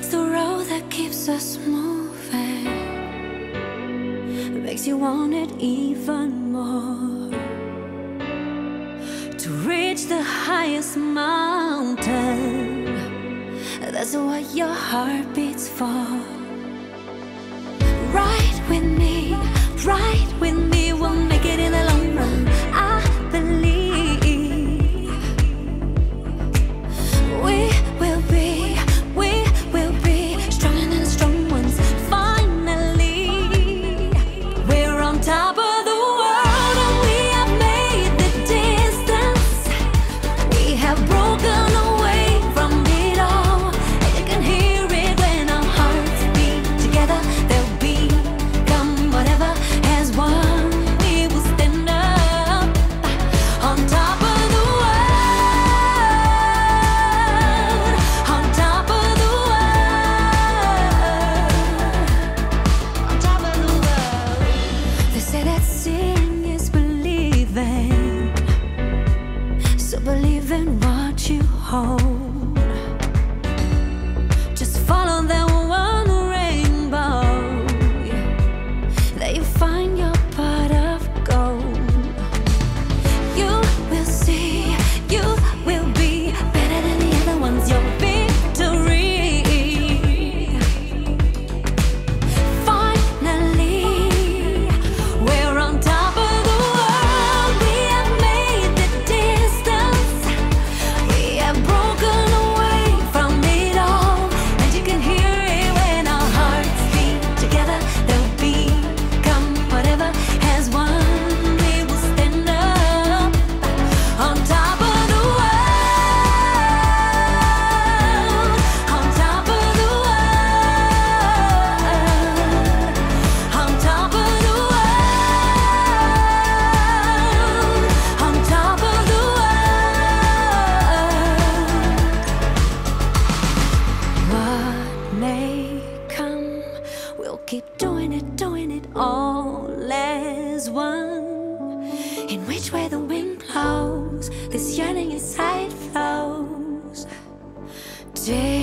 It's the road that keeps us moving. Makes you want it even more. To reach the highest mountain. That's what your heart beats for. Ride with me, ride with me. home. keep doing it, doing it all as one. In which way the wind blows, this yearning inside flows. Day